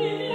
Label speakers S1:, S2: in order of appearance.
S1: Amen.